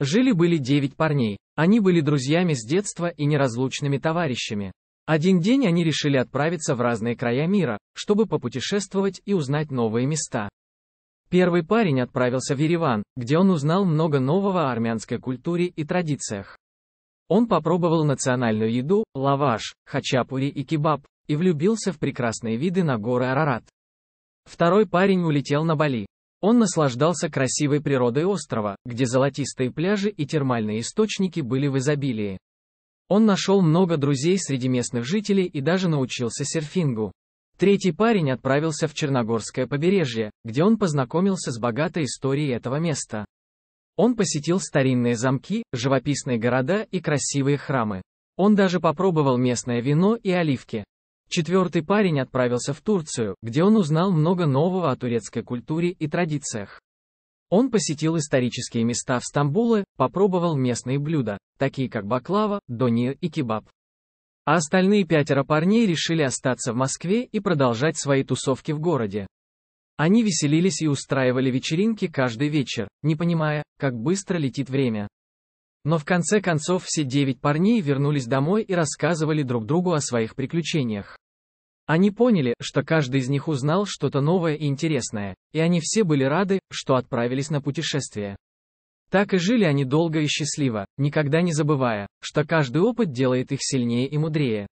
Жили-были девять парней. Они были друзьями с детства и неразлучными товарищами. Один день они решили отправиться в разные края мира, чтобы попутешествовать и узнать новые места. Первый парень отправился в Ереван, где он узнал много нового о армянской культуре и традициях. Он попробовал национальную еду, лаваш, хачапури и кебаб, и влюбился в прекрасные виды на горы Арарат. Второй парень улетел на Бали. Он наслаждался красивой природой острова, где золотистые пляжи и термальные источники были в изобилии. Он нашел много друзей среди местных жителей и даже научился серфингу. Третий парень отправился в Черногорское побережье, где он познакомился с богатой историей этого места. Он посетил старинные замки, живописные города и красивые храмы. Он даже попробовал местное вино и оливки. Четвертый парень отправился в Турцию, где он узнал много нового о турецкой культуре и традициях. Он посетил исторические места в Стамбуле, попробовал местные блюда, такие как баклава, донир и кебаб. А остальные пятеро парней решили остаться в Москве и продолжать свои тусовки в городе. Они веселились и устраивали вечеринки каждый вечер, не понимая, как быстро летит время. Но в конце концов все девять парней вернулись домой и рассказывали друг другу о своих приключениях. Они поняли, что каждый из них узнал что-то новое и интересное, и они все были рады, что отправились на путешествие. Так и жили они долго и счастливо, никогда не забывая, что каждый опыт делает их сильнее и мудрее.